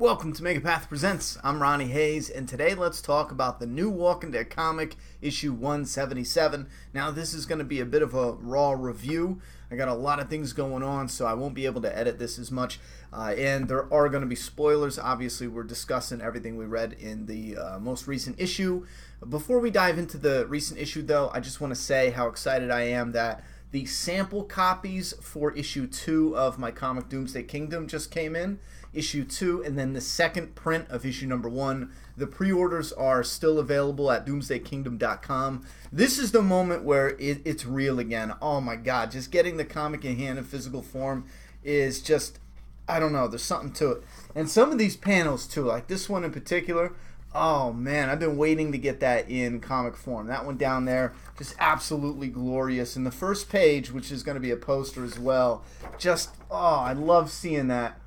Welcome to Make A Path Presents. I'm Ronny Haze, and today let's talk about the new Walking Dead comic, issue 177. Now, this is going to be a bit of a raw review. I got a lot of things going on, so I won't be able to edit this as much. Uh, and there are going to be spoilers. Obviously, we're discussing everything we read in the uh, most recent issue. Before we dive into the recent issue, though, I just want to say how excited I am that the sample copies for issue 2 of my comic Doomsday Kingdom just came in issue two, and then the second print of issue number one. The pre orders are still available at doomsdaykingdom.com. This is the moment where it, it's real again. Oh my god, just getting the comic in hand in physical form is just, I don't know, there's something to it. And some of these panels, too, like this one in particular, Oh man, I've been waiting to get that in comic form. That one down there, just absolutely glorious. And the first page, which is going to be a poster as well, just oh, I love seeing that.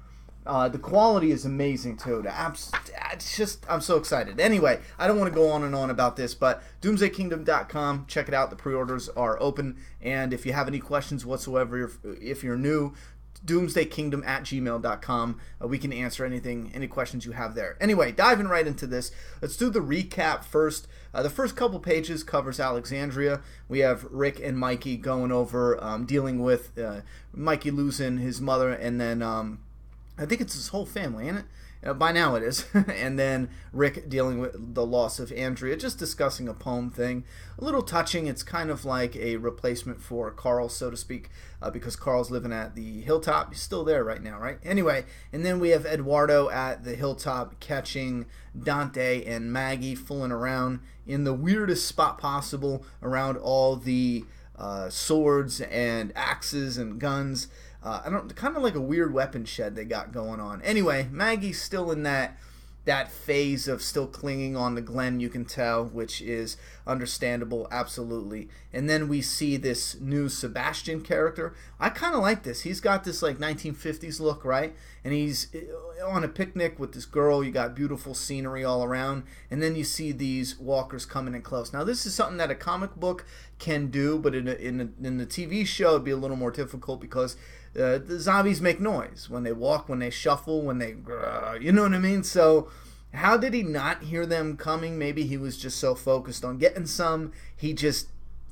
Uh, the quality is amazing too. Abs- it's just I'm so excited. Anyway, I don't want to go on and on about this, but DoomsdayKingdom.com. Check it out. The pre-orders are open, and if you have any questions whatsoever, if, if you're new, doomsdaykingdom at gmail.com. Uh, we can answer anything, any questions you have there. Anyway, diving right into this, let's do the recap first. Uh, the first couple pages covers Alexandria. We have Rick and Mikey going over um, dealing with uh, Mikey losing his mother, and then. Um, I think it's his whole family, isn't it? Uh, by now it is. and then Rick dealing with the loss of Andrea, just discussing a poem thing. A little touching. It's kind of like a replacement for Carl, so to speak, uh, because Carl's living at the hilltop. He's still there right now, right? Anyway, and then we have Eduardo at the hilltop catching Dante and Maggie fooling around in the weirdest spot possible around all the uh, swords and axes and guns. Uh, I don't kind of like a weird weapon shed they got going on. Anyway, Maggie's still in that that phase of still clinging on to Glenn, you can tell, which is understandable, absolutely. And then we see this new Sebastian character. I kind of like this. He's got this like 1950s look, right? And he's on a picnic with this girl. You got beautiful scenery all around, and then you see these walkers coming in close. Now, this is something that a comic book can do, but in a, in, a, in the TV show, it'd be a little more difficult because uh, the zombies make noise when they walk, when they shuffle, when they, you know what I mean? So, how did he not hear them coming? Maybe he was just so focused on getting some, he just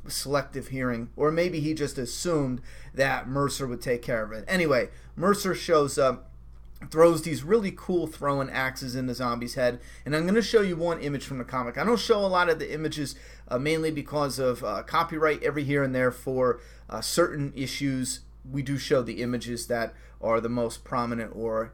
selective hearing, or maybe he just assumed that Mercer would take care of it. Anyway, Mercer shows up, throws these really cool throwing axes in the zombie's head, and I'm going to show you one image from the comic. I don't show a lot of the images uh, mainly because of uh, copyright every here and there for uh, certain issues. We do show the images that are the most prominent or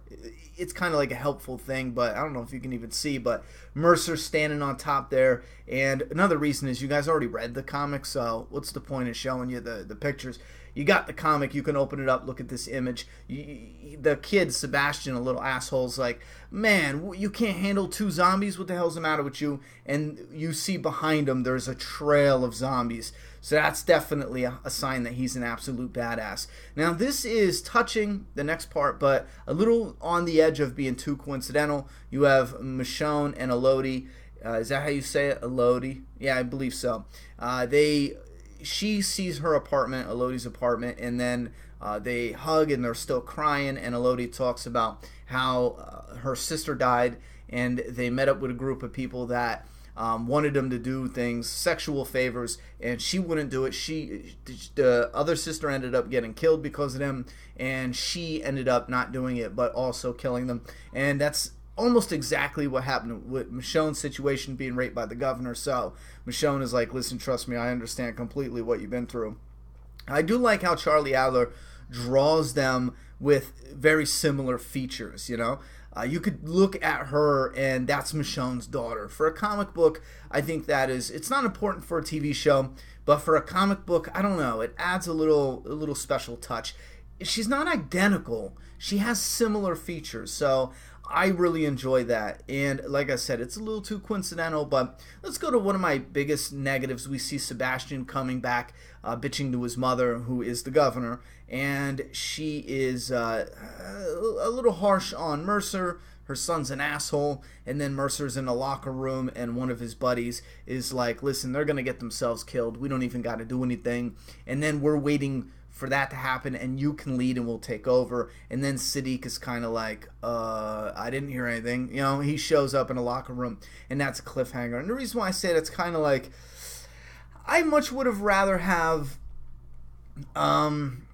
it's kind of like a helpful thing but i don't know if you can even see but mercer standing on top there. And another reason is you guys already read the comic so what's the point of showing you the, the pictures you got the comic you can open it up look at this image you, the kid sebastian a little asshole's like man you can't handle two zombies what the hell's the matter with you and you see behind him there's a trail of zombies so that's definitely a, a, sign that he's an absolute badass. Now, this is touching the next part, but a little on the edge of being too coincidental. You have Michonne and Elodie. Uh, is that how you say it? Elodie? Yeah, I believe so. Uh, they, she sees her apartment, Elodie's apartment, and then uh, they hug and they're still crying. And Elodie talks about how uh, her sister died, and they met up with a group of people that um, wanted them to do things, sexual favors, and she wouldn't do it. She, the other sister, ended up getting killed because of them, and she ended up not doing it, but also killing them. And that's almost exactly what happened with Michonne's situation being raped by the governor. So Michonne is like, listen, trust me, I understand completely what you've been through. I do like how Charlie Adlard draws them with very similar features, you know? Uh, you could look at her and that's Michonne's daughter. For a comic book, I think that is it's not important for a TV show, but for a comic book, I don't know, it adds a little a little special touch. She's not identical. She has similar features. So I really enjoy that. And like I said, it's a little too coincidental, but let's go to one of my biggest negatives. We see Sebastian coming back, uh, bitching to his mother, who is the governor, and she is uh, a little harsh on Mercer. Her son's an asshole, and then Mercer's in a locker room, and one of his buddies is like, Listen, they're going to get themselves killed. We don't even got to do anything. And then we're waiting for that to happen and you can lead and we'll take over. And then Siddiq is kind of like, uh, I didn't hear anything. You know, he shows up in a locker room and that's a cliffhanger. And the reason why I say that's kind of like, I much would have rather have um,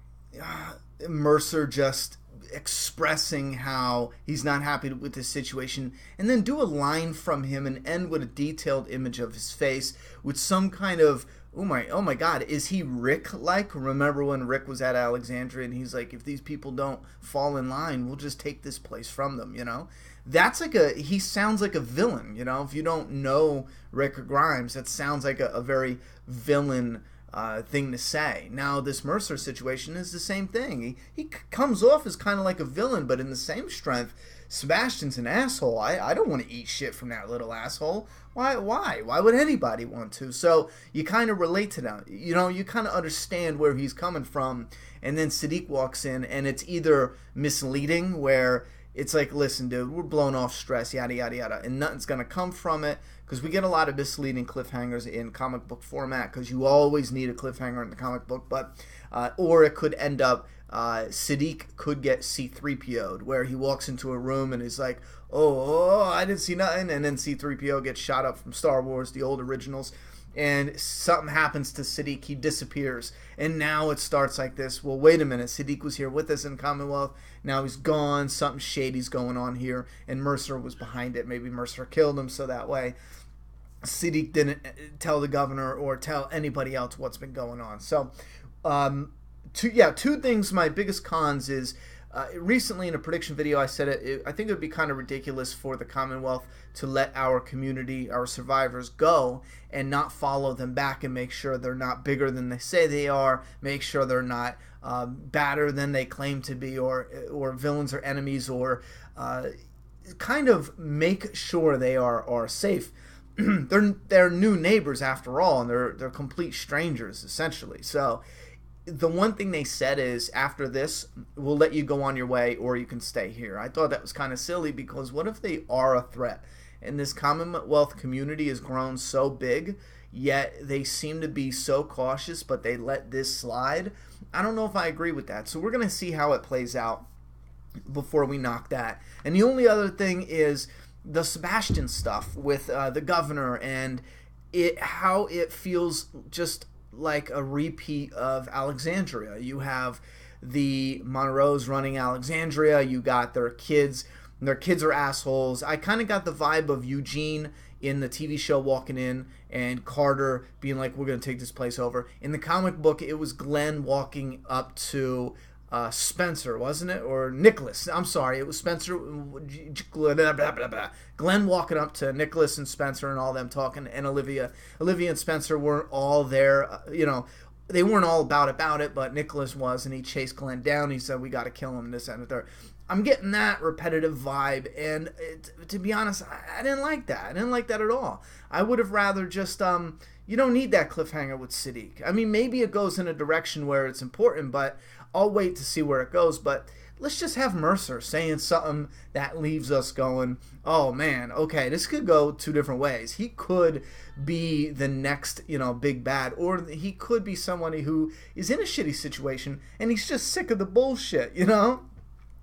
Mercer just expressing how he's not happy with the situation and then do a line from him and end with a detailed image of his face with some kind of oh my oh my god is he rick like remember when rick was at alexandria and he's like if these people don't fall in line we'll just take this place from them you know? That's like a he sounds like a villain you know? If you don't know rick grimes that sounds like a, a very villain uh, thing to say. Now, this Mercer situation is the same thing. He, he comes off as kind of like a villain, but in the same strength, Sebastian's an asshole. I, I don't want to eat shit from that little asshole. Why? Why? Why would anybody want to? So you kind of relate to them. You know, you kind of understand where he's coming from. And then Siddiq walks in, and it's either misleading, where it's like, listen, dude, we're blown off stress, yada, yada, yada, and nothing's going to come from it because we get a lot of misleading cliffhangers in comic book format because you always need a cliffhanger in the comic book, but, uh, or it could end up, uh, Siddiq could get C3PO'd where he walks into a room and is like, oh, oh, I didn't see nothing, and then C3PO gets shot up from Star Wars, the old originals and something happens to Siddiq, he disappears. And now it starts like this. Well, wait a minute. Siddiq was here with us in Commonwealth. Now he's gone. Something shady's going on here. And Mercer was behind it. Maybe Mercer killed him so that way Siddiq didn't uh, tell the governor or tell anybody else what's been going on. So, um, two, yeah, two things. My biggest cons is uh, recently in a prediction video, I said it, it, I think it would be kind of ridiculous for the Commonwealth to let our community, our survivors, go and not follow them back and make sure they're not bigger than they say they are, make sure they're not uh, badder than they claim to be, or or villains or enemies, or uh, kind of make sure they are are safe. they're they're new neighbors after all, and they're they're complete strangers essentially. So the one thing they said is after this we'll let you go on your way or you can stay here. I thought that was kind of silly because what if they are a threat? And this commonwealth community has grown so big yet they seem to be so cautious but they let this slide. I don't know if i agree with that. So we're going to see how it plays out before we knock that. And the only other thing is the sebastian stuff with uh, the governor and it how it feels just like a repeat of Alexandria. You have the Monroes running Alexandria. You got their kids. Their kids are assholes. I kind of got the vibe of Eugene in the TV show walking in and Carter being like, "We're gonna take this place over." In the comic book, it was Glenn walking up to uh, Spencer, wasn't it? Or Nicholas. I'm sorry, it was Spencer. Blah, blah, blah, Glenn walking up to Nicholas and Spencer and all them talking, and Olivia. Olivia and Spencer weren't all there. Uh, you know, they weren't all about about it, but Nicholas was, and he chased Glenn down. He said, "We got to kill him." This and the third. I'm getting that repetitive vibe, and it, to be honest, I, I, didn't like that. I didn't like that at all. I would have rather just um, you don't need that cliffhanger with Siddiq. I mean, maybe it goes in a direction where it's important, but I'll wait to see where it goes, but let's just have Mercer saying something that leaves us going, oh man, okay, this could go two different ways. He could be the next, you know, big bad, or he could be somebody who is in a shitty situation and he's just sick of the bullshit, you know?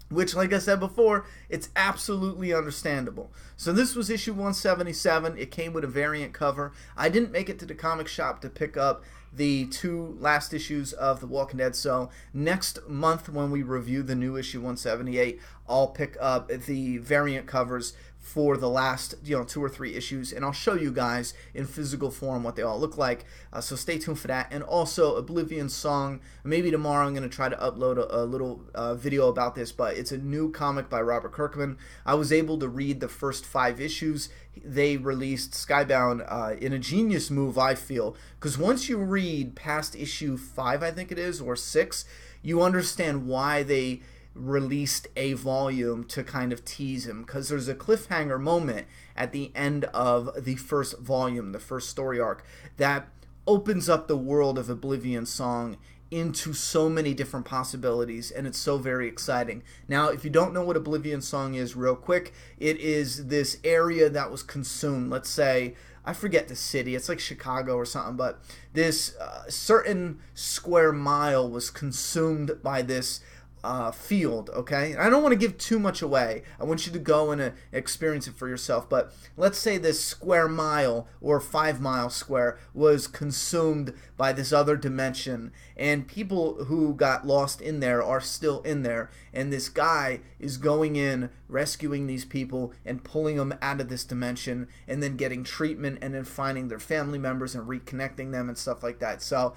Which, like I said before, it's absolutely understandable. So, this was issue 177. It came with a variant cover. I didn't make it to the comic shop to pick up the two last issues of The Walking Dead. So next month when we review the new issue 178, I'll pick up the variant covers for the last you know two or three issues and I'll show you guys in physical form what they all look like. Uh, so stay tuned for that. And also Oblivion Song. Maybe tomorrow I'm going to try to upload a, a little uh, video about this but it's a new comic by Robert Kirkman. I was able to read the first five issues. They released Skybound uh, in a genius move I feel. Because once you read past issue five I think it is or six you understand why they released a volume to kind of tease him because there's a cliffhanger moment at the end of the first volume, the first story arc, that opens up the world of Oblivion Song into so many different possibilities and it's so very exciting. Now, if you don't know what Oblivion Song is real quick, it is this area that was consumed, let's say I forget the city. It's like Chicago or something, but this uh, certain square mile was consumed by this uh, field, okay? I don't want to give too much away. I want you to go and uh, experience it for yourself. But let's say this square mile or five mile square was consumed by this other dimension, and people who got lost in there are still in there. And this guy is going in, rescuing these people, and pulling them out of this dimension, and then getting treatment, and then finding their family members and reconnecting them and stuff like that. So,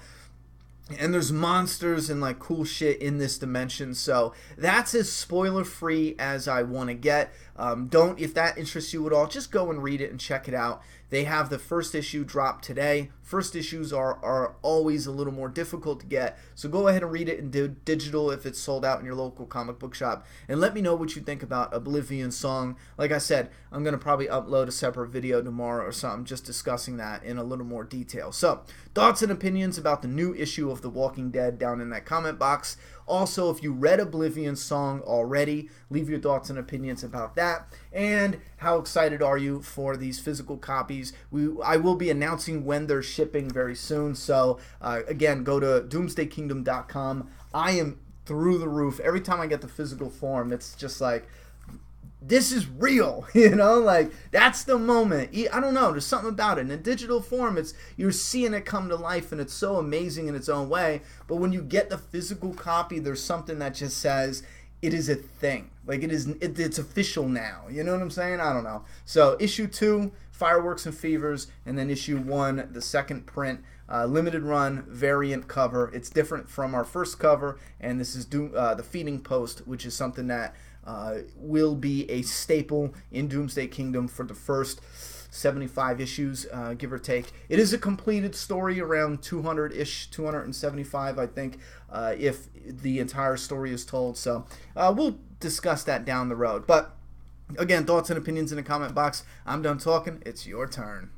and there's monsters and like cool shit in this dimension. So that's as spoiler free as i want to get um, don't if that interests you at all just go and read it and check it out. They have the first issue drop today. First issues are, are always a little more difficult to get. So go ahead and read it in di- digital if it's sold out in your local comic book shop. And let me know what you think about oblivion song. Like i said i'm going to probably upload a separate video tomorrow or something just discussing that in a little more detail. So thoughts and opinions about the new issue of the walking dead down in that comment box also, if you read Oblivion Song already, leave your thoughts and opinions about that. And how excited are you for these physical copies? We I will be announcing when they're shipping very soon. So uh, again, go to doomsdaykingdom.com. I am through the roof every time I get the physical form. It's just like this is real you know like that's the moment. I don't know there's something about it. In a digital form it's you're seeing it come to life and it's so amazing in its own way. But when you get the physical copy there's something that just says it is a thing. Like it is it, it's official now. You know what i'm saying? I don't know. So issue two fireworks and fevers and then issue one the second print uh, limited run variant cover it's different from our first cover and this is do, uh, the feeding post which is something that uh, will be a staple in Doomsday Kingdom for the first 75 issues, uh, give or take. It is a completed story, around 200 ish, 275, I think, uh, if the entire story is told. So uh, we'll discuss that down the road. But again, thoughts and opinions in the comment box. I'm done talking. It's your turn.